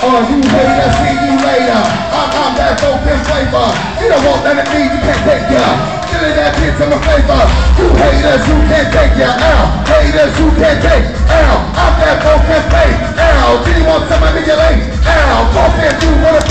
Are you ready to see you later. I'm, I'm that broken flavor. You don't want that in me, you can't take ya. Killing that bitch in my favor. You haters, you can't take ya. Ow. Haters, you can't take. Ow. I'm that broken face. Ow. Do you want some of me, you? Ow. talk and you wanna